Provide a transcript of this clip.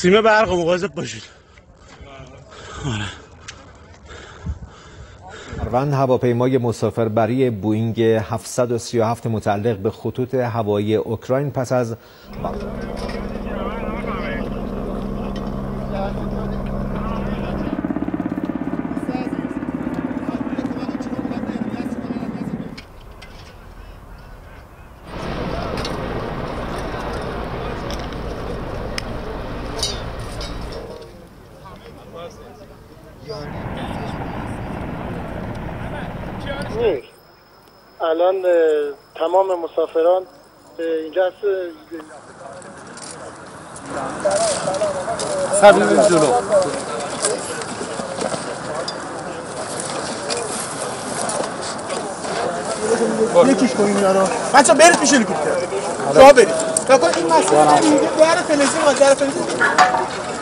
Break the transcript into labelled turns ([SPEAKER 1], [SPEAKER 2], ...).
[SPEAKER 1] سیمه برق مواظب باشید.
[SPEAKER 2] فروند هواپیمای مسافربری بوینگ 737 متعلق به خطوط هوایی اوکراین پس از
[SPEAKER 3] الان تمام مسافران اینجا هست.
[SPEAKER 4] سر جلو.
[SPEAKER 3] یکیش کنیم اینا رو بچه برید پیش هلیکوپتر. شما برید. تا کن این مسئله در فلزی ما در فلزی.